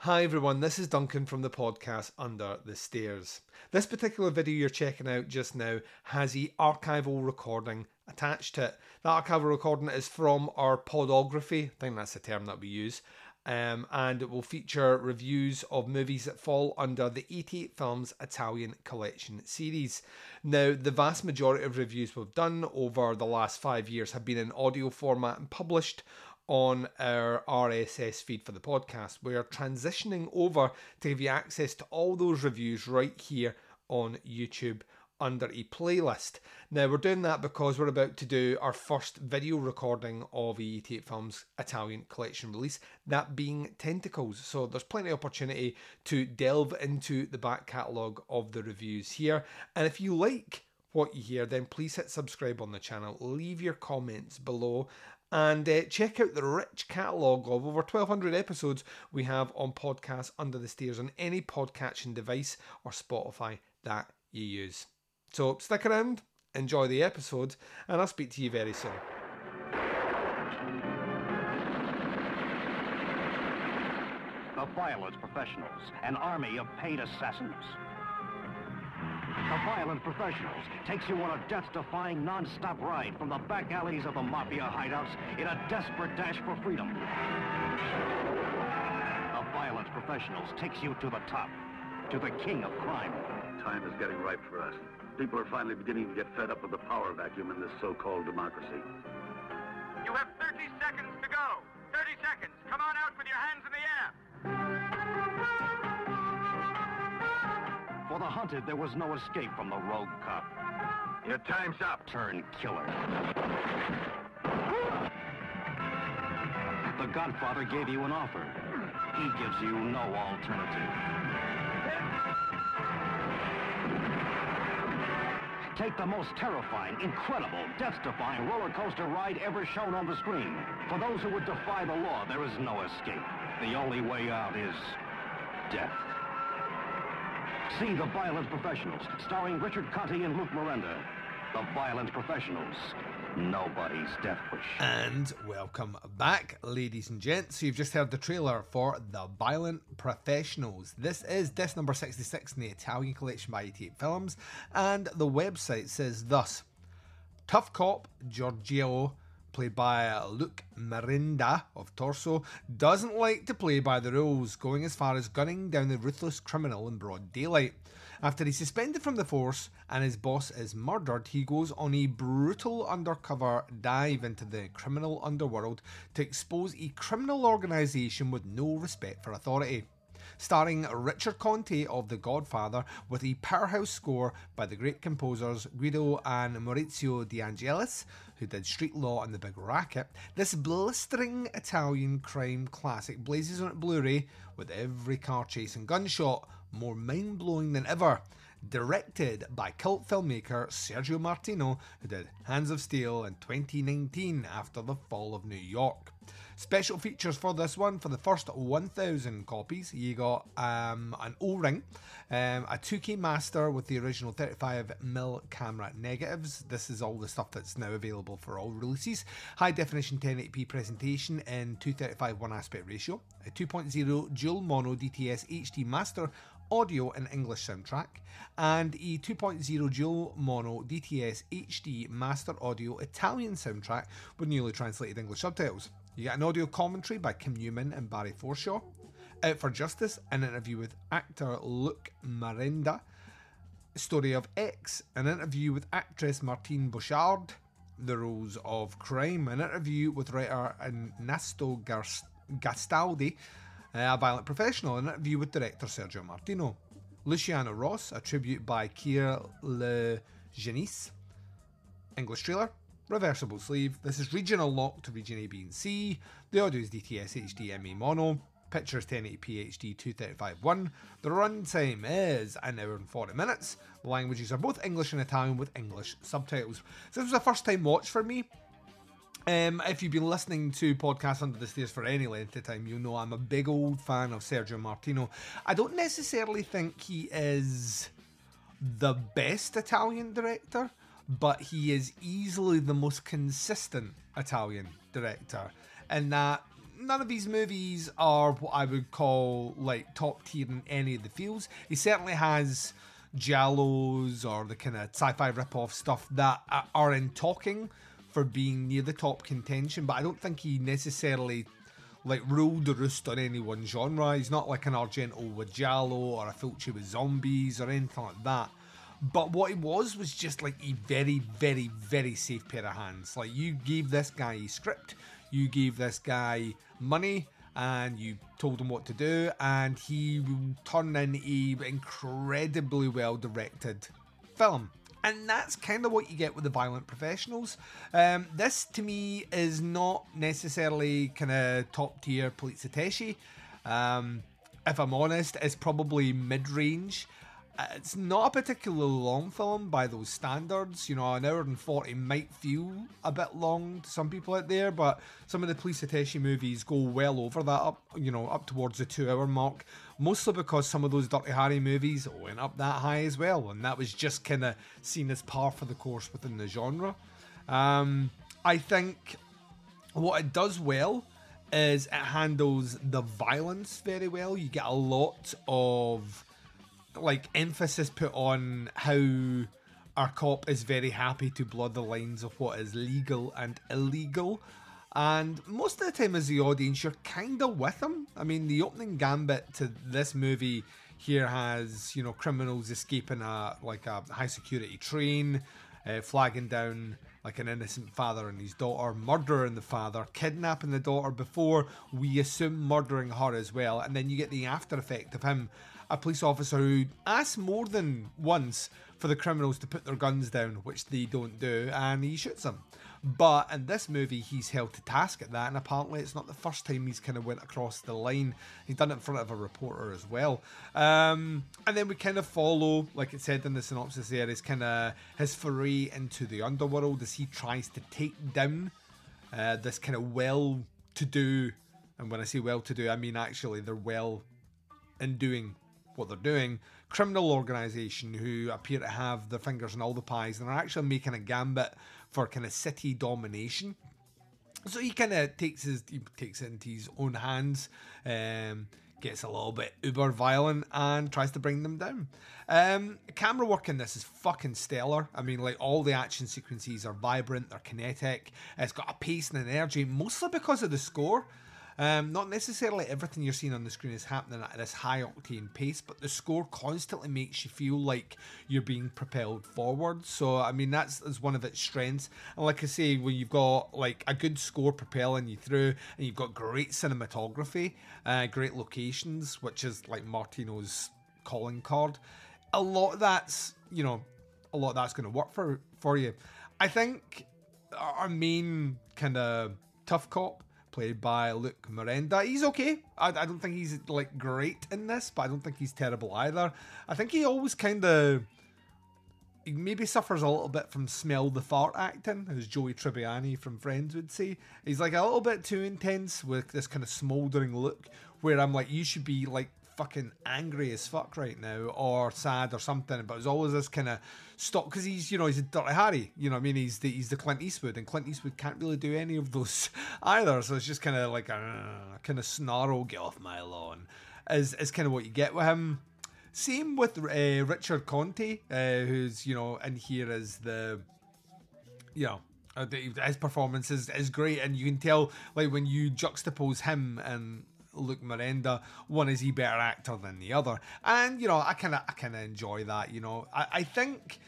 Hi everyone, this is Duncan from the podcast Under the Stairs. This particular video you're checking out just now has a archival recording attached to it. The archival recording is from our podography, I think that's the term that we use, um, and it will feature reviews of movies that fall under the 88 Films Italian Collection series. Now, the vast majority of reviews we've done over the last five years have been in audio format and published on our RSS feed for the podcast. We are transitioning over to give you access to all those reviews right here on YouTube under a playlist. Now, we're doing that because we're about to do our first video recording of a 88 Films Italian collection release, that being Tentacles. So, there's plenty of opportunity to delve into the back catalogue of the reviews here. And if you like, what you hear, then please hit subscribe on the channel, leave your comments below, and uh, check out the rich catalogue of over 1200 episodes we have on podcasts under the stairs on any podcatching device or Spotify that you use. So stick around, enjoy the episode, and I'll speak to you very soon. The Violent Professionals, an army of paid assassins. The Violent Professionals takes you on a death-defying non-stop ride from the back alleys of the Mafia hideouts in a desperate dash for freedom. The Violent Professionals takes you to the top, to the king of crime. Time is getting ripe for us. People are finally beginning to get fed up with the power vacuum in this so-called democracy. You have 30 seconds to go. 30 seconds. Come on out with your hands in the air. For the hunted, there was no escape from the rogue cop. Your time's up. Turn killer. The Godfather gave you an offer. He gives you no alternative. Take the most terrifying, incredible, death-defying roller coaster ride ever shown on the screen. For those who would defy the law, there is no escape. The only way out is death. See The Violent Professionals, starring Richard Conte and Luc Merenda. The Violent Professionals. Nobody's death wish. And welcome back, ladies and gents. You've just heard the trailer for The Violent Professionals. This is disc number 66 in the Italian collection by 88 Films, and the website says thus Tough cop Giorgio, played by Luc Merenda of Torso, doesn't like to play by the rules, going as far as gunning down the ruthless criminal in broad daylight. After he's suspended from the force and his boss is murdered, he goes on a brutal undercover dive into the criminal underworld to expose a criminal organisation with no respect for authority. Starring Richard Conte of The Godfather with a powerhouse score by the great composers Guido and Maurizio De Angelis, who did Street Law and The Big Racket, this blistering Italian crime classic blazes on Blu ray with every car chase and gunshot more mind blowing than ever. Directed by cult filmmaker Sergio Martino, who did Hands of Steel in 2019 after the fall of New York. Special features for this one for the first 1,000 copies. You got um, an O ring, um, a 2K master with the original 35mm camera negatives. This is all the stuff that's now available for all releases. High definition 1080p presentation in 235 1 aspect ratio, a 2.0 dual mono DTS HD master audio and English soundtrack, and a 2.0 dual mono DTS HD master audio Italian soundtrack with newly translated English subtitles. You get an audio commentary by Kim Newman and Barry Forshaw. Out for Justice, an interview with actor Luc Merenda. Story of X, an interview with actress Martine Brochard. The Rules of Crime, an interview with writer Ernesto Gastaldi. Uh, a Violent Professional, an interview with director Sergio Martino. Luciano Rossi, a tribute by Kier Le Genis. English trailer, reversible sleeve. This is regional lock to region A, B, and C. The audio is DTS HDMI mono. Picture is 1080p HD 235 1. The runtime is an hour and 40 minutes. The languages are both English and Italian with English subtitles. So this was a first time watch for me. Um, if you've been listening to podcasts under the stairs for any length of time, you'll know I'm a big old fan of Sergio Martino. I don't necessarily think he is the best Italian director, but he is easily the most consistent Italian director. And that none of these movies are what I would call like top tier in any of the fields. He certainly has giallos or the kind of sci-fi rip-off stuff that are in talking for being near the top contention, but I don't think he necessarily like ruled the roost on any one genre. He's not like an Argento with giallo or a Fulci with zombies or anything like that. But what he was was just like a very, very, very safe pair of hands. Like you gave this guy a script, you gave this guy money, and you told him what to do, and he turned in a incredibly well directed film. And that's kind of what you get with the violent professionals. Um, this, to me, is not necessarily kind of top tier police attache. Um, if I'm honest, it's probably mid range. It's not a particularly long film by those standards. You know, an hour and 40 might feel a bit long to some people out there, but some of the police attache movies go well over that, up, you know, up towards the two hour mark. Mostly because some of those Dirty Harry movies went up that high as well, and that was just kind of seen as par for the course within the genre. Um, I think what it does well is it handles the violence very well. You get a lot of like emphasis put on how our cop is very happy to blur the lines of what is legal and illegal. And most of the time, as the audience, you're kind of with him. I mean, the opening gambit to this movie here has, you know, criminals escaping a like a high security train, uh, flagging down like an innocent father and his daughter, murdering the father, kidnapping the daughter before we assume murdering her as well, and then you get the after effect of him a police officer who asks more than once for the criminals to put their guns down, which they don't do, and he shoots them. But in this movie, he's held to task at that, and apparently it's not the first time he's kind of went across the line. He's done it in front of a reporter as well. Um, and then we kind of follow, like it said in the synopsis there, is kind of his foray into the underworld as he tries to take down uh, this kind of well-to-do, and when I say well-to-do, I mean actually they're well in doing what they're doing, criminal organisation who appear to have their fingers in all the pies and are actually making a gambit for kind of city domination. So he kind of takes his he takes it into his own hands, um, gets a little bit uber violent and tries to bring them down. Um, camera work in this is fucking stellar. I mean, like all the action sequences are vibrant, they're kinetic. It's got a pace and an energy, mostly because of the score. Um, not necessarily everything you're seeing on the screen is happening at this high octane pace, but the score constantly makes you feel like you're being propelled forward. So, I mean, that's, that's one of its strengths. And like I say, when you've got like a good score propelling you through, and you've got great cinematography, uh, great locations, which is like Martino's calling card, a lot of that's, you know, a lot that's going to work for, for you. I think our main kind of tough cop played by Luc Merenda. He's okay. I, I don't think he's like great in this, but I don't think he's terrible either. I think he always kind of he maybe suffers a little bit from smell the fart acting, as Joey Tribbiani from Friends would say. He's like a little bit too intense with this kind of smouldering look, where I'm like, you should be like fucking angry as fuck right now or sad or something but it's always this kind of stop because he's you know he's a dirty harry you know i mean? He's the he's the clint eastwood and clint eastwood can't really do any of those either so it's just kind of like a kind of snarl get off my lawn is is kind of what you get with him. Same with uh, richard conte uh, who's you know in here as the you know uh, his performance is, is great and you can tell like when you juxtapose him and Luc Merenda. One is he better actor than the other, and you know I kind of I kind of enjoy that. You know I, I think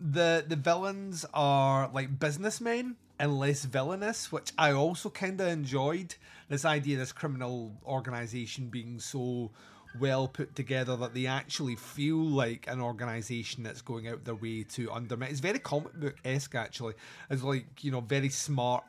the the villains are like businessmen and less villainous, which I also kind of enjoyed. This idea, this criminal organization being so well put together that they actually feel like an organization that's going out their way to undermine. It's very comic book esque, actually. It's like you know very smart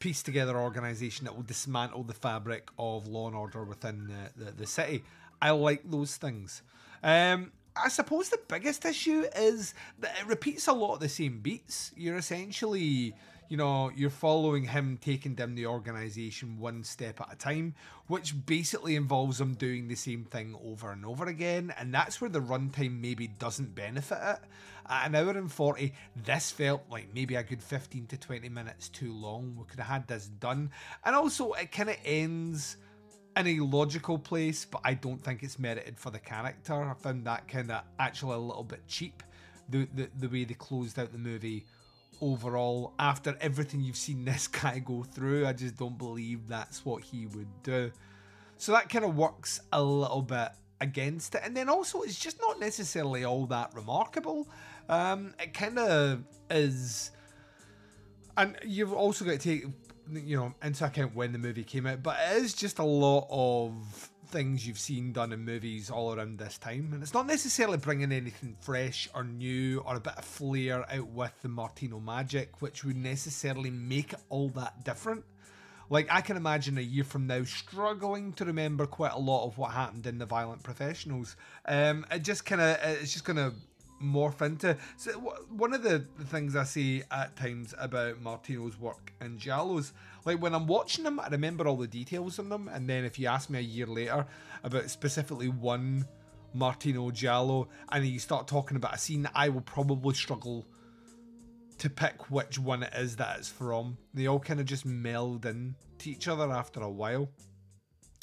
piece together organization that will dismantle the fabric of law and order within the, the, the city. I like those things. Um, I suppose the biggest issue is that it repeats a lot of the same beats. You're essentially, you know, you're following him taking down the organization one step at a time, which basically involves him doing the same thing over and over again. And that's where the runtime maybe doesn't benefit it. At an hour and 40, this felt like maybe a good 15 to 20 minutes too long. We could have had this done. And also, it kind of ends in a logical place, but I don't think it's merited for the character. I found that kind of actually a little bit cheap, the, the, the way they closed out the movie overall. After everything you've seen this guy go through, I just don't believe that's what he would do. So that kind of works a little bit against it. And then also, it's just not necessarily all that remarkable. Um, it kind of is. And you've also got to take you know, into account when the movie came out, but it is just a lot of things you've seen done in movies all around this time, and it's not necessarily bringing anything fresh or new or a bit of flair out with the Martino magic, which would necessarily make it all that different. Like I can imagine a year from now struggling to remember quite a lot of what happened in the Violent Professionals. Um, it just kind of it's just gonna morph into. So one of the, things I say at times about Martino's work and Giallo's, like when I'm watching them, I remember all the details in them, and then if you ask me a year later about specifically one Martino Giallo, and you start talking about a scene, I will probably struggle to pick which one it is that it's from. They all kind of just meld in to each other after a while.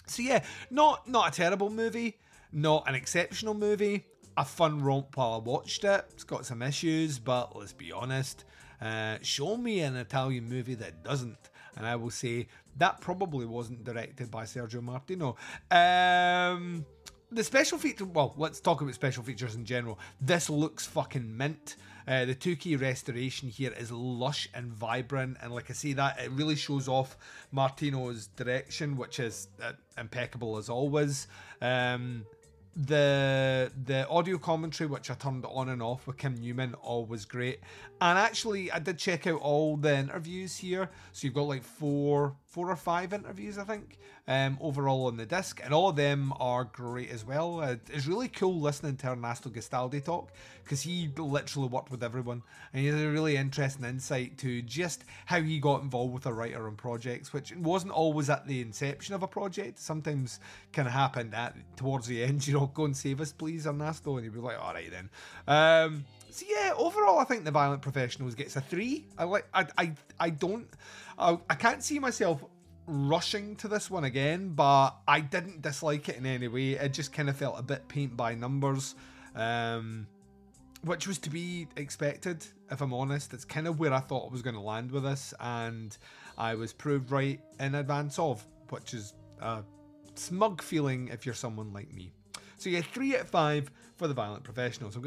So yeah, not not a terrible movie, not an exceptional movie, a fun romp while I watched it. It's got some issues, but let's be honest. Uh, show me an Italian movie that doesn't, and I will say that probably wasn't directed by Sergio Martino. Um, the special feature. Well, let's talk about special features in general. This looks fucking mint. Uh, the 2K restoration here is lush and vibrant, and like I say, that it really shows off Martino's direction, which is uh, impeccable as always. Um, the the audio commentary which I turned on and off with Kim Newman always great. And actually I did check out all the interviews here. So you've got like four four or five interviews I think um, overall on the disc and all of them are great as well uh, it's really cool listening to Ernesto Gastaldi talk because he literally worked with everyone and he has a really interesting insight to just how he got involved with a writer on projects which wasn't always at the inception of a project sometimes kind of happened at towards the end you know go and save us, please, Ernesto. And he'd be like, all right then. Um, yeah, overall, I think the Violent Professionals gets a three. I like, I, I, I don't, I, I can't see myself rushing to this one again, but I didn't dislike it in any way. It just kind of felt a bit paint by numbers. Um, which was to be expected, if I'm honest. It's kind of where I thought I was going to land with this, and I was proved right in advance of, which is a smug feeling if you're someone like me. So yeah, three out of five for the Violent Professionals.